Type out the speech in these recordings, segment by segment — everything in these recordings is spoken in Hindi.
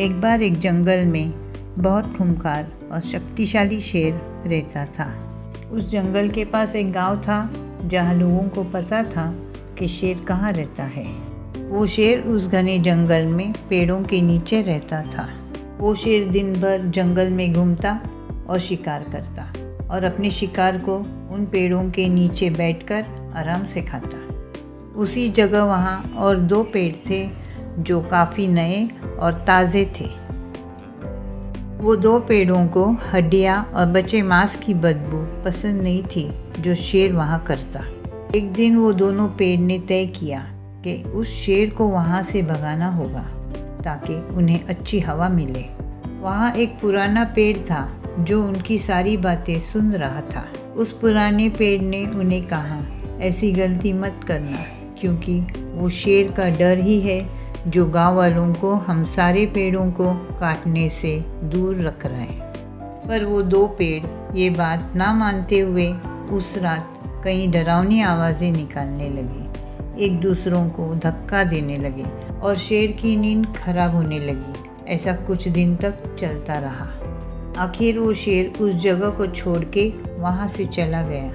एक बार एक जंगल में बहुत खूंखार और शक्तिशाली शेर रहता था। उस जंगल के पास एक गाँव था, जहाँ लोगों को पता था कि शेर कहाँ रहता है। वो शेर उस घने जंगल में पेड़ों के नीचे रहता था। वो शेर दिन भर जंगल में घूमता और शिकार करता और अपने शिकार को उन पेड़ों के नीचे बैठकर आराम से खाता। उसी जगह वहाँ और दो पेड़ थे जो काफ़ी नए और ताज़े थे। वो दो पेड़ों को हड्डियाँ और बचे मांस की बदबू पसंद नहीं थी, जो शेर वहाँ करता। एक दिन वो दोनों पेड़ ने तय किया कि उस शेर को वहाँ से भगाना होगा, ताकि उन्हें अच्छी हवा मिले। वहाँ एक पुराना पेड़ था, जो उनकी सारी बातें सुन रहा था। उस पुराने पेड़ ने उन्हें कहा, ऐसी गलती मत करना, क्योंकि वो शेर का डर ही है जो गाँव वालों को हम सारे पेड़ों को काटने से दूर रख रहे हैं। पर वो दो पेड़, ये बात ना मानते हुए उस रात कई डरावनी आवाज़ें निकालने लगे। एक दूसरों को धक्का देने लगे और शेर की नींद खराब होने लगी। ऐसा कुछ दिन तक चलता रहा। आखिर वो शेर उस जगह को छोड़ के वहाँ से चला गया।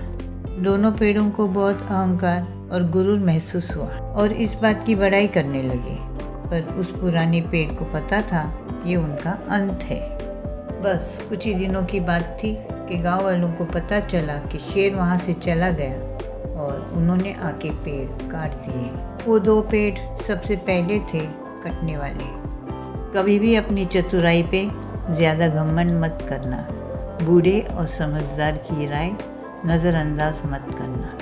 दोनों पेड़ों को बहुत अहंकार और गुरूर महसूस हुआ और इस बात की बड़ाई करने लगे। पर उस पुराने पेड़ को पता था, ये उनका अंत है। बस, कुछ ही दिनों की बात थी कि गाँव वालों को पता चला कि शेर वहाँ से चला गया और उन्होंने आके पेड़ काट दिए। वो दो पेड़ सबसे पहले थे कटने वाले। कभी भी अपनी चतुराई पे ज़्यादा घमंड मत करना। बूढ़े और समझदार की राय नज़रअंदाज मत करना।